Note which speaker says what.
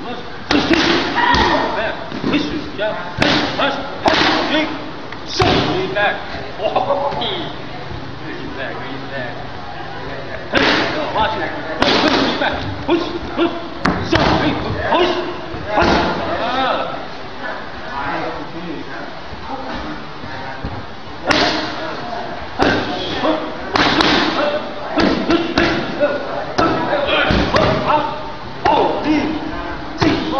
Speaker 1: push, back, push, jump, push, push, push, so, back. Oh, lean back, lean back. Push. Push, back. Push,